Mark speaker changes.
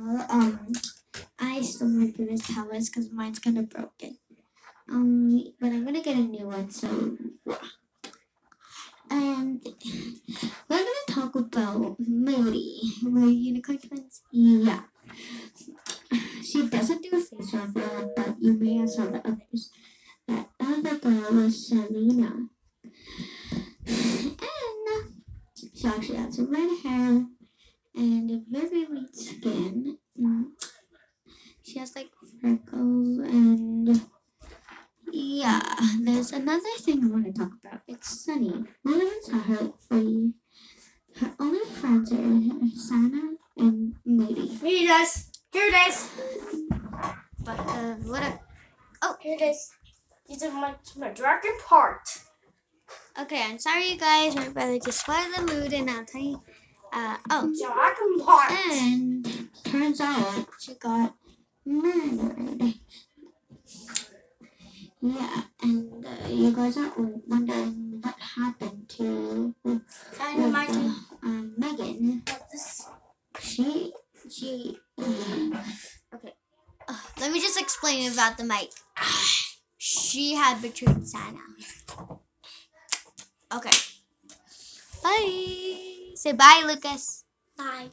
Speaker 1: Um, I stole my previous tablets because mine's kind of broken. Um, but I'm gonna get a new one. So, and we're gonna talk about Moody. We're unicorn twins. Yeah. She doesn't do a face reveal, but you may have saw the others. That other girl was Selena. And she actually has red hair and a very light skin. She has like freckles and yeah. There's another thing I want to talk about. It's Sunny. We haven't saw her for her only friends are Sana and Moody.
Speaker 2: Here it is. Here it is.
Speaker 1: But uh, what? A,
Speaker 2: Oh, here it is. These are my, my dragon part.
Speaker 1: okay, I'm sorry, you guys. My brother just spoiled the mood, and I'll tell you. Uh, oh,
Speaker 2: Dragon part.
Speaker 1: and turns out she got Yeah, and uh, you guys are wondering what happened to with, uh, um, Megan. She, she.
Speaker 3: Okay. Ugh, let me just explain about the mic. She had betrayed Santa. Okay. Bye. Say bye, Lucas.
Speaker 2: Bye.